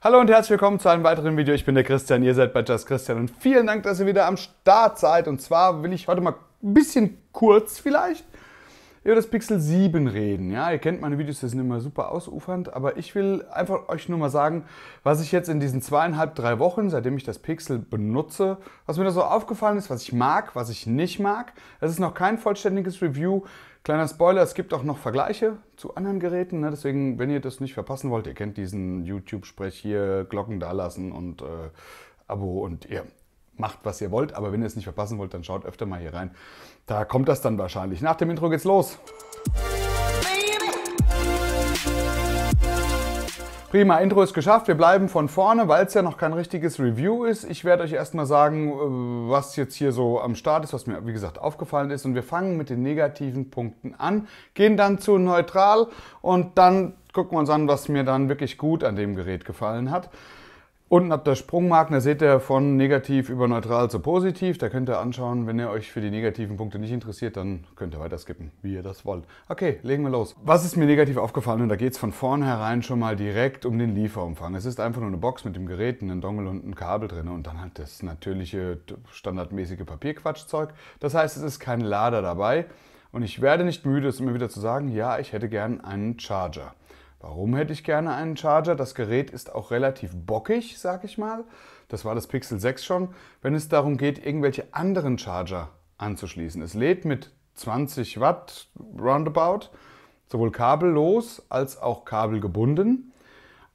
Hallo und herzlich willkommen zu einem weiteren Video. Ich bin der Christian, ihr seid bei Just Christian und vielen Dank, dass ihr wieder am Start seid. Und zwar will ich heute mal ein bisschen kurz vielleicht über das Pixel 7 reden. Ja, ihr kennt meine Videos, die sind immer super ausufernd, aber ich will einfach euch nur mal sagen, was ich jetzt in diesen zweieinhalb, drei Wochen, seitdem ich das Pixel benutze, was mir da so aufgefallen ist, was ich mag, was ich nicht mag. Es ist noch kein vollständiges Review. Kleiner Spoiler, es gibt auch noch Vergleiche zu anderen Geräten. Ne? Deswegen, wenn ihr das nicht verpassen wollt, ihr kennt diesen YouTube-Sprech hier, Glocken dalassen und äh, Abo und ihr macht, was ihr wollt. Aber wenn ihr es nicht verpassen wollt, dann schaut öfter mal hier rein. Da kommt das dann wahrscheinlich. Nach dem Intro geht's los. Prima, Intro ist geschafft. Wir bleiben von vorne, weil es ja noch kein richtiges Review ist. Ich werde euch erstmal sagen, äh, was jetzt hier so am Start ist, was mir, wie gesagt, aufgefallen ist. Und wir fangen mit den negativen Punkten an, gehen dann zu neutral und dann gucken wir uns an, was mir dann wirklich gut an dem Gerät gefallen hat. Unten habt ihr Sprungmarken, da seht ihr von negativ über neutral zu positiv. Da könnt ihr anschauen, wenn ihr euch für die negativen Punkte nicht interessiert, dann könnt ihr weiter skippen, wie ihr das wollt. Okay, legen wir los. Was ist mir negativ aufgefallen? Und da geht es von vornherein schon mal direkt um den Lieferumfang. Es ist einfach nur eine Box mit dem Gerät, einem Dongle und einem Kabel drin und dann halt das natürliche, standardmäßige Papierquatschzeug. Das heißt, es ist kein Lader dabei. Und ich werde nicht müde, es immer wieder zu sagen, ja, ich hätte gern einen Charger. Warum hätte ich gerne einen Charger? Das Gerät ist auch relativ bockig, sag ich mal. Das war das Pixel 6 schon, wenn es darum geht, irgendwelche anderen Charger anzuschließen. Es lädt mit 20 Watt roundabout, sowohl kabellos als auch kabelgebunden,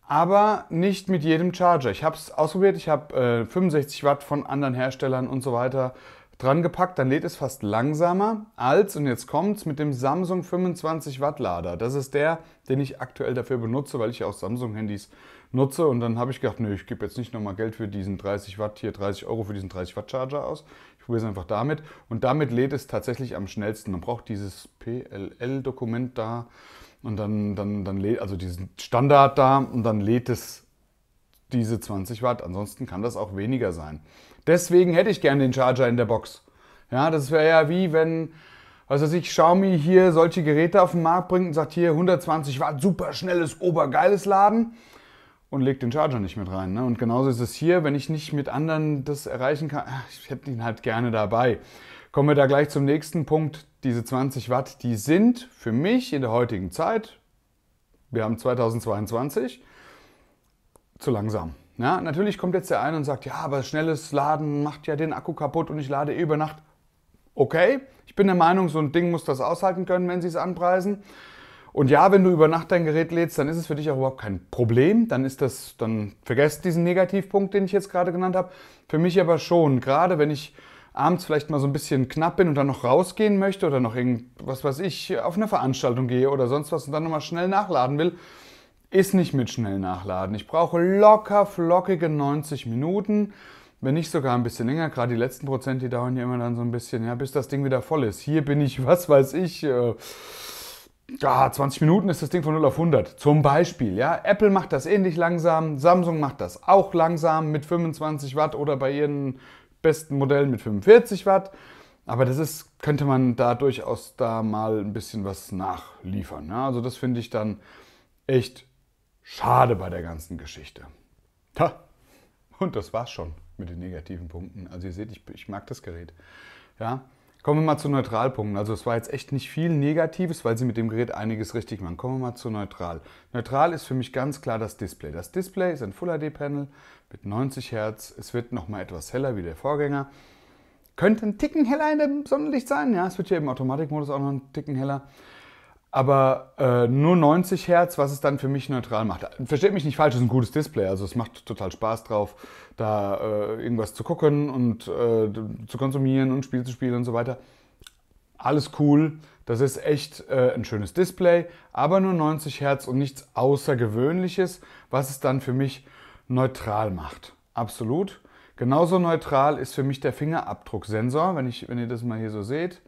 aber nicht mit jedem Charger. Ich habe es ausprobiert, ich habe äh, 65 Watt von anderen Herstellern und so weiter dran gepackt, dann lädt es fast langsamer als, und jetzt kommt es mit dem Samsung 25 Watt Lader. Das ist der, den ich aktuell dafür benutze, weil ich auch Samsung-Handys nutze. Und dann habe ich gedacht, nö, ich gebe jetzt nicht nochmal Geld für diesen 30 Watt, hier 30 Euro für diesen 30 Watt Charger aus. Ich probiere es einfach damit. Und damit lädt es tatsächlich am schnellsten. Man braucht dieses PLL-Dokument da und dann, dann, dann lädt, also diesen Standard da und dann lädt es diese 20 Watt. Ansonsten kann das auch weniger sein. Deswegen hätte ich gerne den Charger in der Box. Ja, das wäre ja wie wenn, was weiß ich, Xiaomi hier solche Geräte auf den Markt bringt und sagt hier 120 Watt, super schnelles, obergeiles Laden und legt den Charger nicht mit rein. Ne? Und genauso ist es hier, wenn ich nicht mit anderen das erreichen kann, ich hätte ihn halt gerne dabei. Kommen wir da gleich zum nächsten Punkt. Diese 20 Watt, die sind für mich in der heutigen Zeit, wir haben 2022, zu langsam. Ja, natürlich kommt jetzt der eine und sagt, ja, aber schnelles Laden macht ja den Akku kaputt und ich lade eh über Nacht. Okay, ich bin der Meinung, so ein Ding muss das aushalten können, wenn sie es anpreisen. Und ja, wenn du über Nacht dein Gerät lädst, dann ist es für dich auch überhaupt kein Problem. Dann ist das, dann vergesst diesen Negativpunkt, den ich jetzt gerade genannt habe. Für mich aber schon, gerade wenn ich abends vielleicht mal so ein bisschen knapp bin und dann noch rausgehen möchte oder noch irgendwas, was ich, auf eine Veranstaltung gehe oder sonst was und dann nochmal schnell nachladen will, ist nicht mit schnell nachladen. Ich brauche locker flockige 90 Minuten, wenn nicht sogar ein bisschen länger. Gerade die letzten Prozent, die dauern ja immer dann so ein bisschen, ja, bis das Ding wieder voll ist. Hier bin ich, was weiß ich, äh, ja, 20 Minuten ist das Ding von 0 auf 100. Zum Beispiel, ja. Apple macht das ähnlich langsam, Samsung macht das auch langsam mit 25 Watt oder bei ihren besten Modellen mit 45 Watt. Aber das ist, könnte man da durchaus da mal ein bisschen was nachliefern. Ja? Also das finde ich dann echt Schade bei der ganzen Geschichte. Ha. Und das war's schon mit den negativen Punkten. Also ihr seht, ich, ich mag das Gerät. Ja. Kommen wir mal zu Neutralpunkten. Also es war jetzt echt nicht viel Negatives, weil sie mit dem Gerät einiges richtig machen. Kommen wir mal zu Neutral. Neutral ist für mich ganz klar das Display. Das Display ist ein Full HD Panel mit 90 Hertz. Es wird noch mal etwas heller wie der Vorgänger. Könnte ein Ticken heller in dem Sonnenlicht sein. Ja, es wird hier im Automatikmodus auch noch ein Ticken heller aber äh, nur 90 Hertz, was es dann für mich neutral macht. Versteht mich nicht falsch, es ist ein gutes Display, also es macht total Spaß drauf, da äh, irgendwas zu gucken und äh, zu konsumieren und Spiel zu spielen und so weiter. Alles cool, das ist echt äh, ein schönes Display, aber nur 90 Hertz und nichts Außergewöhnliches, was es dann für mich neutral macht. Absolut. Genauso neutral ist für mich der Fingerabdrucksensor, wenn, ich, wenn ihr das mal hier so seht.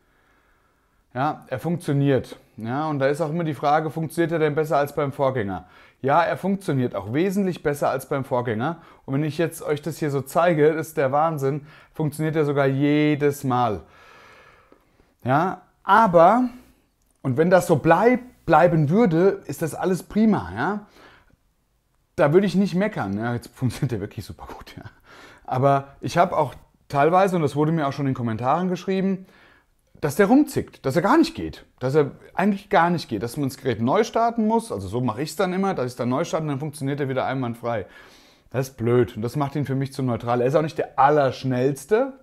Ja, er funktioniert. Ja, und da ist auch immer die Frage, funktioniert er denn besser als beim Vorgänger? Ja, er funktioniert auch wesentlich besser als beim Vorgänger. Und wenn ich jetzt euch das hier so zeige, ist der Wahnsinn, funktioniert er sogar jedes Mal. Ja, aber, und wenn das so bleib, bleiben würde, ist das alles prima. Ja? da würde ich nicht meckern. Ja, jetzt funktioniert der wirklich super gut. Ja. Aber ich habe auch teilweise, und das wurde mir auch schon in den Kommentaren geschrieben, dass der rumzickt, dass er gar nicht geht, dass er eigentlich gar nicht geht, dass man das Gerät neu starten muss. Also so mache ich es dann immer, dass ich es dann neu starte und dann funktioniert er wieder einwandfrei. Das ist blöd und das macht ihn für mich zu neutral. Er ist auch nicht der Allerschnellste.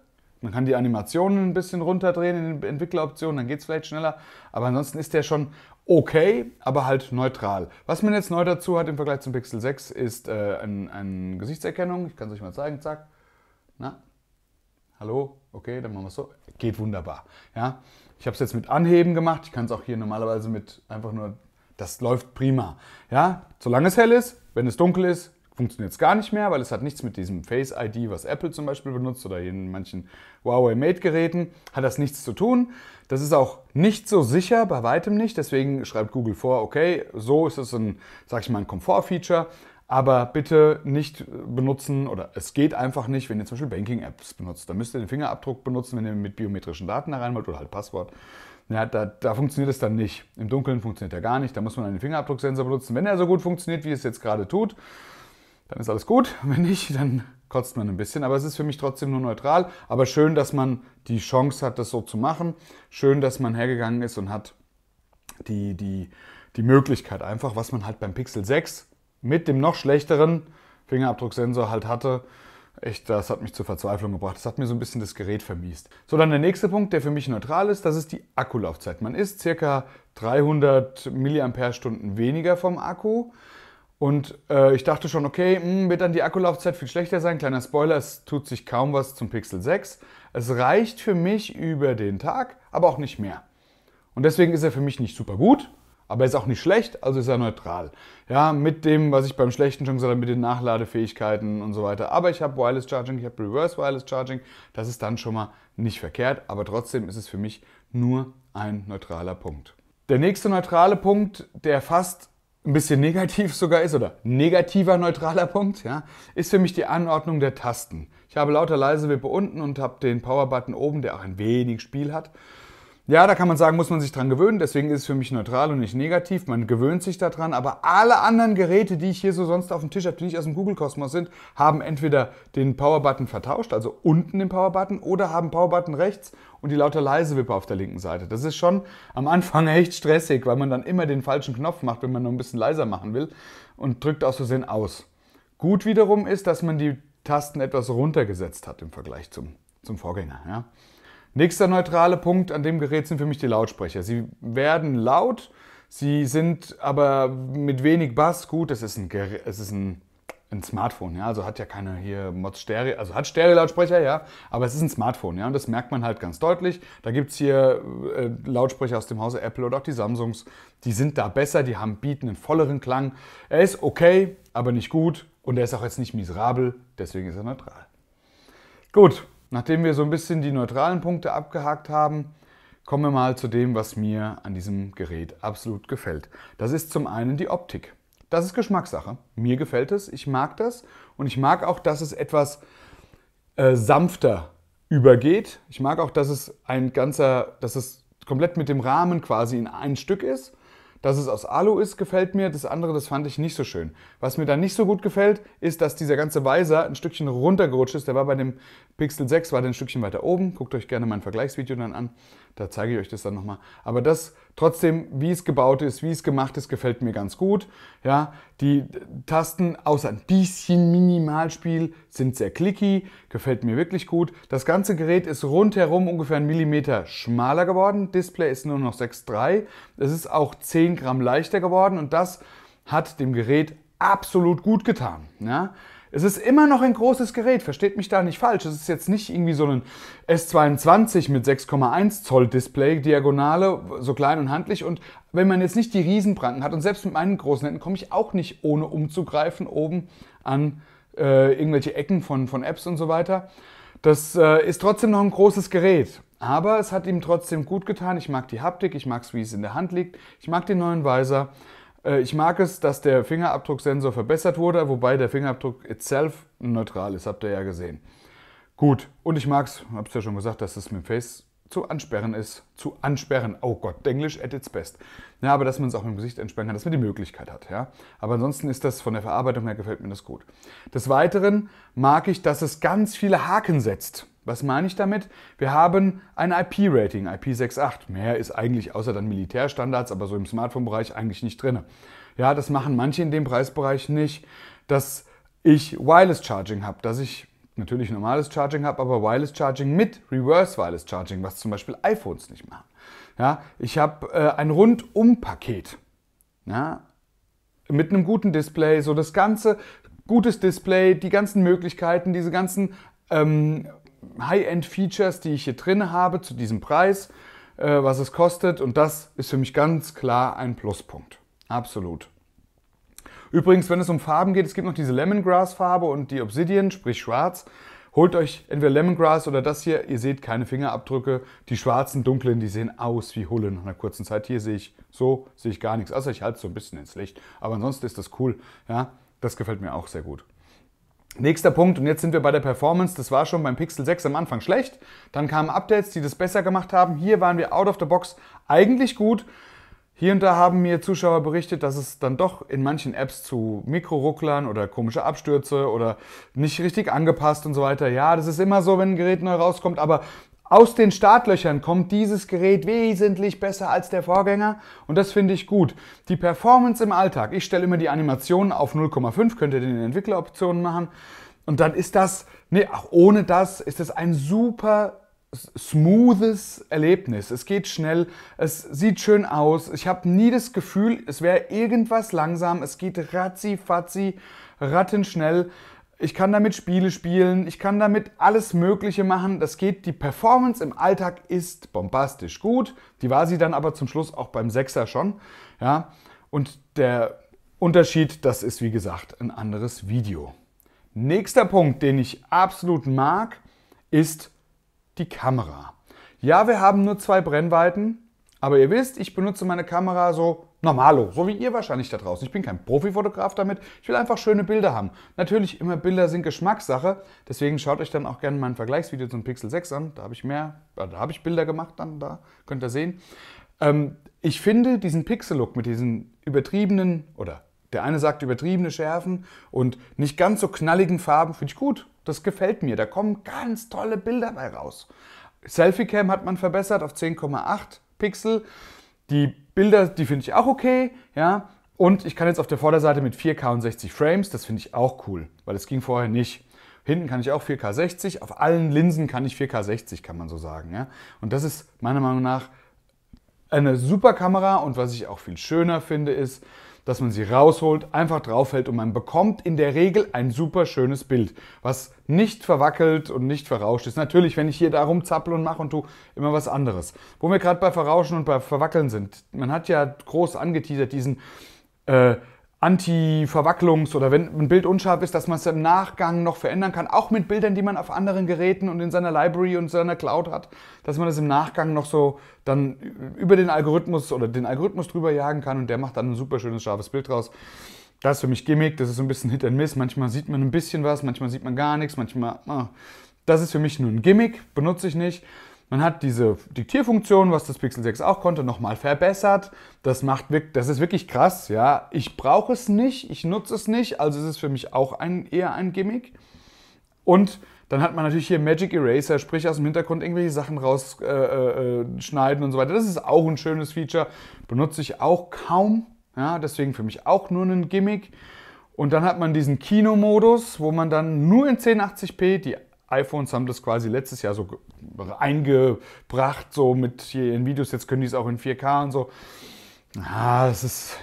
Man kann die Animationen ein bisschen runterdrehen in den Entwickleroptionen, dann geht es vielleicht schneller. Aber ansonsten ist der schon okay, aber halt neutral. Was man jetzt neu dazu hat im Vergleich zum Pixel 6 ist äh, eine ein Gesichtserkennung. Ich kann es euch mal zeigen, zack. Na, hallo, okay, dann machen wir es so. Geht wunderbar. Ja? Ich habe es jetzt mit Anheben gemacht. Ich kann es auch hier normalerweise mit einfach nur, das läuft prima. Ja? Solange es hell ist, wenn es dunkel ist, funktioniert es gar nicht mehr, weil es hat nichts mit diesem Face ID, was Apple zum Beispiel benutzt oder in manchen Huawei Mate Geräten, hat das nichts zu tun. Das ist auch nicht so sicher, bei weitem nicht. Deswegen schreibt Google vor, okay, so ist es ein, sag ich mal, ein Komfortfeature. Aber bitte nicht benutzen oder es geht einfach nicht, wenn ihr zum Beispiel Banking-Apps benutzt. Da müsst ihr den Fingerabdruck benutzen, wenn ihr mit biometrischen Daten da rein wollt oder halt Passwort. Ja, da, da, funktioniert es dann nicht. Im Dunkeln funktioniert er gar nicht. Da muss man einen Fingerabdrucksensor benutzen. Wenn er so gut funktioniert, wie es jetzt gerade tut, dann ist alles gut. Wenn nicht, dann kotzt man ein bisschen. Aber es ist für mich trotzdem nur neutral. Aber schön, dass man die Chance hat, das so zu machen. Schön, dass man hergegangen ist und hat die, die, die Möglichkeit einfach, was man halt beim Pixel 6 mit dem noch schlechteren Fingerabdrucksensor halt hatte. Echt, das hat mich zur Verzweiflung gebracht. Das hat mir so ein bisschen das Gerät vermiest. So, dann der nächste Punkt, der für mich neutral ist, das ist die Akkulaufzeit. Man ist circa 300 mAh weniger vom Akku. Und äh, ich dachte schon, okay, mh, hm, wird dann die Akkulaufzeit viel schlechter sein. Kleiner Spoiler, es tut sich kaum was zum Pixel 6. Es reicht für mich über den Tag, aber auch nicht mehr. Und deswegen ist er für mich nicht super gut, aber er ist auch nicht schlecht, also ist er neutral. Ja, mit dem, was ich beim Schlechten schon gesagt habe, mit den Nachladefähigkeiten und so weiter. Aber ich habe Wireless Charging, ich habe Reverse Wireless Charging. Das ist dann schon mal nicht verkehrt, aber trotzdem ist es für mich nur ein neutraler Punkt. Der nächste neutrale Punkt, der fast ein bisschen negativ sogar ist oder negativer neutraler Punkt, ja, ist für mich die Anordnung der Tasten. Ich habe lauter leise Wippe unten und habe den Power-Button oben, der auch ein wenig Spiel hat. Ja, da kann man sagen, muss man sich dran gewöhnen, deswegen ist es für mich neutral und nicht negativ. Man gewöhnt sich daran, aber alle anderen Geräte, die ich hier so sonst auf dem Tisch habe, die nicht aus dem Google-Kosmos sind, haben entweder den Power-Button vertauscht, also unten den Power-Button, oder haben Power-Button rechts und die lauter leise Wippe auf der linken Seite. Das ist schon am Anfang echt stressig, weil man dann immer den falschen Knopf macht, wenn man noch ein bisschen leiser machen will und drückt aus Versehen aus. Gut wiederum ist, dass man die Tasten etwas runtergesetzt hat im Vergleich zum, zum Vorgänger. Ja. Nächster neutrale Punkt an dem Gerät sind für mich die Lautsprecher. Sie werden laut, sie sind aber mit wenig Bass. Gut, es ist ein, es ist ein, ein Smartphone, ja, also hat ja keine hier Mods Stereo, also hat Stereo-Lautsprecher, ja, aber es ist ein Smartphone, ja, und das merkt man halt ganz deutlich. Da gibt es hier äh, Lautsprecher aus dem Hause Apple oder auch die Samsungs, die sind da besser, die haben, bieten einen volleren Klang. Er ist okay, aber nicht gut und er ist auch jetzt nicht miserabel, deswegen ist er neutral. Gut, Nachdem wir so ein bisschen die neutralen Punkte abgehakt haben, kommen wir mal zu dem, was mir an diesem Gerät absolut gefällt. Das ist zum einen die Optik. Das ist Geschmackssache. Mir gefällt es, ich mag das und ich mag auch, dass es etwas äh, sanfter übergeht. Ich mag auch, dass es ein ganzer, dass es komplett mit dem Rahmen quasi in ein Stück ist. Dass es aus Alu ist, gefällt mir. Das andere, das fand ich nicht so schön. Was mir dann nicht so gut gefällt, ist, dass dieser ganze Weiser ein Stückchen runtergerutscht ist. Der war bei dem Pixel 6, war der ein Stückchen weiter oben. Guckt euch gerne mein Vergleichsvideo dann an. Da zeige ich euch das dann nochmal. Aber das trotzdem, wie es gebaut ist, wie es gemacht ist, gefällt mir ganz gut. Ja, die Tasten, außer ein bisschen Minimalspiel, sind sehr clicky. Gefällt mir wirklich gut. Das ganze Gerät ist rundherum ungefähr einen Millimeter schmaler geworden. Display ist nur noch 6,3. Es ist auch 10 Gramm leichter geworden und das hat dem Gerät absolut gut getan. Ja? Es ist immer noch ein großes Gerät, versteht mich da nicht falsch. Es ist jetzt nicht irgendwie so ein S22 mit 6,1 Zoll Display, Diagonale, so klein und handlich. Und wenn man jetzt nicht die Riesenpranken hat, und selbst mit meinen großen Händen komme ich auch nicht ohne umzugreifen oben an äh, irgendwelche Ecken von, von Apps und so weiter. Das äh, ist trotzdem noch ein großes Gerät. Aber es hat ihm trotzdem gut getan. Ich mag die Haptik, ich mag es, wie es in der Hand liegt. Ich mag den neuen Weiser. Äh, ich mag es, dass der Fingerabdrucksensor verbessert wurde, wobei der Fingerabdruck itself neutral ist, habt ihr ja gesehen. Gut, und ich mag es, habe es ja schon gesagt, dass es mit Face zu ansperren ist. Zu ansperren. Oh Gott, Englisch at its best. Ja, aber dass man es auch dem Gesicht entsperren kann, dass man die Möglichkeit hat. Ja? Aber ansonsten ist das von der Verarbeitung her gefällt mir das gut. Des Weiteren mag ich, dass es ganz viele Haken setzt. Was meine ich damit? Wir haben ein IP-Rating, IP68. Mehr ist eigentlich außer dann Militärstandards, aber so im Smartphone-Bereich eigentlich nicht drin. Ja, das machen manche in dem Preisbereich nicht, dass ich Wireless Charging habe, dass ich natürlich normales Charging habe, aber Wireless Charging mit Reverse Wireless Charging, was zum Beispiel iPhones nicht machen. Ja, ich habe äh, ein Rundum-Paket ja, mit einem guten Display, so das ganze gutes Display, die ganzen Möglichkeiten, diese ganzen ähm, High-End-Features, die ich hier drin habe zu diesem Preis, äh, was es kostet. Und das ist für mich ganz klar ein Pluspunkt. Absolut. Übrigens, wenn es um Farben geht, es gibt noch diese Lemongrass-Farbe und die Obsidian, sprich schwarz. Holt euch entweder Lemongrass oder das hier. Ihr seht keine Fingerabdrücke. Die schwarzen, dunklen, die sehen aus wie Hulle nach einer kurzen Zeit. Hier sehe ich so, sehe ich gar nichts. Außer ich halte es so ein bisschen ins Licht. Aber ansonsten ist das cool. Ja, das gefällt mir auch sehr gut. Nächster Punkt, und jetzt sind wir bei der Performance. Das war schon beim Pixel 6 am Anfang schlecht. Dann kamen Updates, die das besser gemacht haben. Hier waren wir out of the box eigentlich gut. Hier und da haben mir Zuschauer berichtet, dass es dann doch in manchen Apps zu Mikrorucklern oder komische Abstürze oder nicht richtig angepasst und so weiter. Ja, das ist immer so, wenn ein Gerät neu rauskommt, aber aus den Startlöchern kommt dieses Gerät wesentlich besser als der Vorgänger und das finde ich gut. Die Performance im Alltag, ich stelle immer die Animationen auf 0,5, könnt ihr den Entwickleroptionen machen und dann ist das, nee, auch ohne das ist es ein super smoothes Erlebnis. Es geht schnell, es sieht schön aus. Ich habe nie das Gefühl, es wäre irgendwas langsam. Es geht ratzi fatzi, rattenschnell. Ich kann damit Spiele spielen, ich kann damit alles Mögliche machen. Das geht, die Performance im Alltag ist bombastisch gut. Die war sie dann aber zum Schluss auch beim Sechser schon. Ja? Und der Unterschied, das ist wie gesagt ein anderes Video. Nächster Punkt, den ich absolut mag, ist die Kamera. Ja, wir haben nur zwei Brennweiten, aber ihr wisst, ich benutze meine Kamera so normalo, so wie ihr wahrscheinlich da draußen. Ich bin kein Profifotograf damit, ich will einfach schöne Bilder haben. Natürlich, immer Bilder sind Geschmackssache, deswegen schaut euch dann auch gerne mein Vergleichsvideo zum Pixel 6 an. Da habe ich mehr, äh, da habe ich Bilder gemacht, dann da könnt ihr sehen. Ähm, ich finde diesen Pixel-Look mit diesen übertriebenen, oder der eine sagt übertriebene Schärfen und nicht ganz so knalligen Farben, finde ich gut. Das gefällt mir. Da kommen ganz tolle Bilder bei raus. Selfie Cam hat man verbessert auf 10,8 Pixel. Die Bilder, die finde ich auch okay, ja. Und ich kann jetzt auf der Vorderseite mit 4K und 60 Frames, das finde ich auch cool, weil es ging vorher nicht. Hinten kann ich auch 4K 60, auf allen Linsen kann ich 4K 60, kann man so sagen. Ja? Und das ist meiner Meinung nach eine super Kamera und was ich auch viel schöner finde, ist, dass man sie rausholt, einfach draufhält und man bekommt in der Regel ein super schönes Bild, was nicht verwackelt und nicht verrauscht ist. Natürlich, wenn ich hier da rumzappel und mache und tu, immer was anderes. Wo wir gerade bei Verrauschen und bei Verwackeln sind, man hat ja groß angeteasert diesen äh, Anti-Verwacklungs- oder wenn ein Bild unscharf ist, dass man es im Nachgang noch verändern kann, auch mit Bildern, die man auf anderen Geräten und in seiner Library und seiner Cloud hat, dass man das im Nachgang noch so dann über den Algorithmus oder den Algorithmus drüber jagen kann und der macht dann ein super schönes, scharfes Bild draus. Das ist für mich Gimmick, das ist so ein bisschen Hit and Miss. Manchmal sieht man ein bisschen was, manchmal sieht man gar nichts, manchmal. Ah. Das ist für mich nur ein Gimmick, benutze ich nicht. Man hat diese Diktierfunktion, was das Pixel 6 auch konnte, nochmal verbessert. Das, macht, das ist wirklich krass. Ja. Ich brauche es nicht, ich nutze es nicht, also ist es für mich auch ein, eher ein Gimmick. Und dann hat man natürlich hier Magic Eraser, sprich aus dem Hintergrund irgendwelche Sachen rausschneiden äh, äh, und so weiter. Das ist auch ein schönes Feature, benutze ich auch kaum. Ja, deswegen für mich auch nur ein Gimmick. Und dann hat man diesen Kinomodus, wo man dann nur in 1080p die iPhones haben das quasi letztes Jahr so eingebracht, so mit hier in Videos. Jetzt können die es auch in 4K und so. Ah, das ist,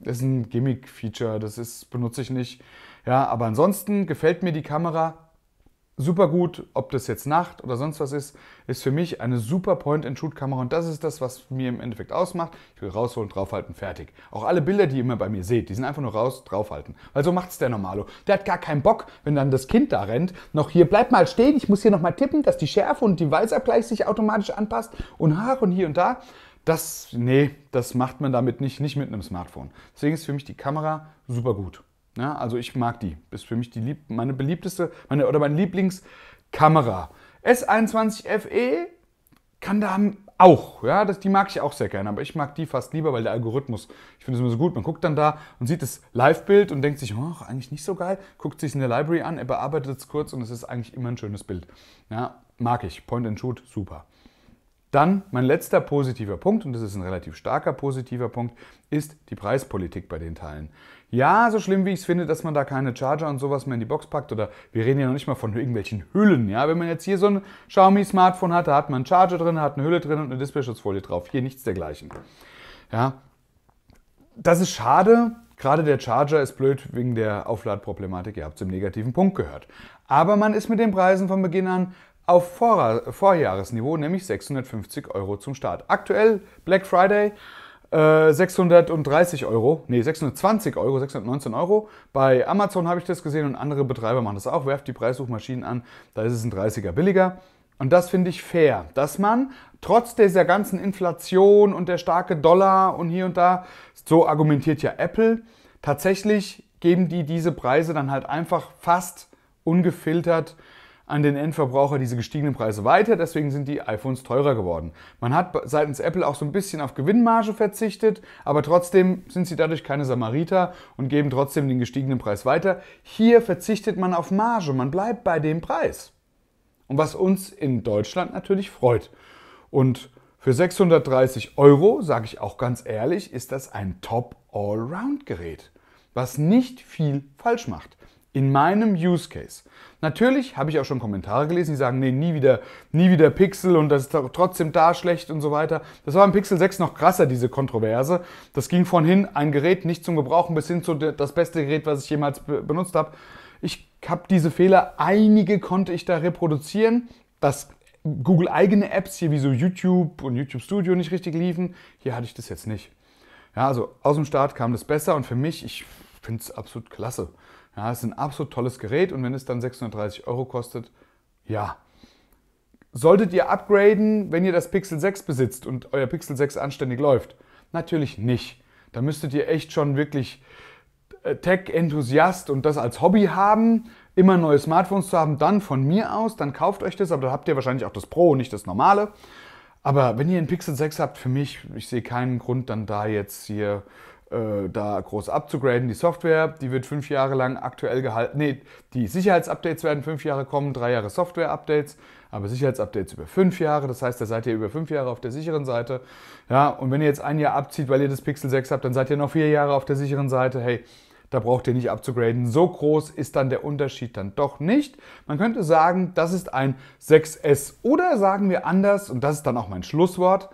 das ist ein Gimmick-Feature, das ist, benutze ich nicht. Ja, aber ansonsten gefällt mir die Kamera super gut, ob das jetzt Nacht oder sonst was ist, ist für mich eine super Point-and-Shoot-Kamera und das ist das, was mir im Endeffekt ausmacht. Ich will rausholen, draufhalten, fertig. Auch alle Bilder, die ihr immer bei mir seht, die sind einfach nur raus, draufhalten. Weil so macht es der Normalo. Der hat gar keinen Bock, wenn dann das Kind da rennt, noch hier, bleib mal stehen, ich muss hier nochmal tippen, dass die Schärfe und die Weißabgleich sich automatisch anpasst und Haare und hier und da. Das, nee, das macht man damit nicht, nicht mit einem Smartphone. Deswegen ist für mich die Kamera super gut. Ja, also ich mag die. Ist für mich die lieb meine beliebteste meine, oder meine Lieblingskamera. S21 FE kann da auch, ja, das, die mag ich auch sehr gerne, aber ich mag die fast lieber, weil der Algorithmus, ich finde es immer so gut, man guckt dann da und sieht das Live-Bild und denkt sich, oh, eigentlich nicht so geil, guckt sich in der Library an, er bearbeitet es kurz und es ist eigentlich immer ein schönes Bild. Ja, mag ich, Point and Shoot, super. Dann mein letzter positiver Punkt, und das ist ein relativ starker positiver Punkt, ist die Preispolitik bei den Teilen. Ja, so schlimm wie ich es finde, dass man da keine Charger und sowas mehr in die Box packt, oder wir reden ja noch nicht mal von irgendwelchen Hüllen. Ja, wenn man jetzt hier so ein Xiaomi Smartphone hat, da hat man einen Charger drin, hat eine Hülle drin und eine Displayschutzfolie drauf. Hier nichts dergleichen. Ja, das ist schade. Gerade der Charger ist blöd wegen der Aufladproblematik. Ihr habt es im negativen Punkt gehört. Aber man ist mit den Preisen von Beginn an auf Vor Vorjahresniveau, nämlich 650 Euro zum Start. Aktuell Black Friday äh, 630 Euro, nee 620 Euro, 619 Euro. Bei Amazon habe ich das gesehen und andere Betreiber machen das auch. Werft die Preissuchmaschinen an, da ist es ein 30er billiger. Und das finde ich fair, dass man trotz dieser ganzen Inflation und der starke Dollar und hier und da, so argumentiert ja Apple, tatsächlich geben die diese Preise dann halt einfach fast ungefiltert an den Endverbraucher diese gestiegenen Preise weiter, deswegen sind die iPhones teurer geworden. Man hat seitens Apple auch so ein bisschen auf Gewinnmarge verzichtet, aber trotzdem sind sie dadurch keine Samariter und geben trotzdem den gestiegenen Preis weiter. Hier verzichtet man auf Marge, man bleibt bei dem Preis. Und was uns in Deutschland natürlich freut. Und für 630 Euro, sage ich auch ganz ehrlich, ist das ein Top-Allround-Gerät, was nicht viel falsch macht in meinem Use Case. Natürlich habe ich auch schon Kommentare gelesen, die sagen, nee, nie wieder, nie wieder Pixel und das ist trotzdem da schlecht und so weiter. Das war im Pixel 6 noch krasser, diese Kontroverse. Das ging von hin, ein Gerät nicht zum Gebrauchen bis hin zu das beste Gerät, was ich jemals benutzt habe. Ich habe diese Fehler, einige konnte ich da reproduzieren, dass Google eigene Apps hier wie so YouTube und YouTube Studio nicht richtig liefen. Hier hatte ich das jetzt nicht. Ja, also aus dem Start kam das besser und für mich, ich finde es absolut klasse. Ja, es ist ein absolut tolles Gerät und wenn es dann 630 Euro kostet, ja. Solltet ihr upgraden, wenn ihr das Pixel 6 besitzt und euer Pixel 6 anständig läuft? Natürlich nicht. Da müsstet ihr echt schon wirklich äh, Tech-Enthusiast und das als Hobby haben, immer neue Smartphones zu haben, dann von mir aus, dann kauft euch das, aber da habt ihr wahrscheinlich auch das Pro, nicht das normale. Aber wenn ihr ein Pixel 6 habt, für mich, ich sehe keinen Grund, dann da jetzt hier äh, da groß abzugraden. Die Software, die wird fünf Jahre lang aktuell gehalten. Nee, die Sicherheitsupdates werden fünf Jahre kommen, drei Jahre Software-Updates, aber Sicherheitsupdates über fünf Jahre. Das heißt, da seid ihr über fünf Jahre auf der sicheren Seite. Ja, und wenn ihr jetzt ein Jahr abzieht, weil ihr das Pixel 6 habt, dann seid ihr noch vier Jahre auf der sicheren Seite. Hey, da braucht ihr nicht abzugraden. So groß ist dann der Unterschied dann doch nicht. Man könnte sagen, das ist ein 6S oder sagen wir anders, und das ist dann auch mein Schlusswort,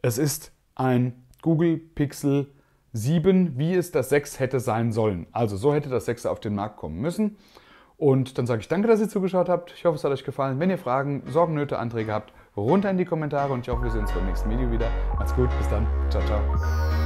es ist ein Google Pixel 7, wie es das 6 hätte sein sollen. Also so hätte das 6 auf den Markt kommen müssen. Und dann sage ich danke, dass ihr zugeschaut habt. Ich hoffe, es hat euch gefallen. Wenn ihr Fragen, Sorgen, Nöte, Anträge habt, runter in die Kommentare und ich hoffe, wir sehen uns beim nächsten Video wieder. Macht's gut, bis dann. Ciao, ciao.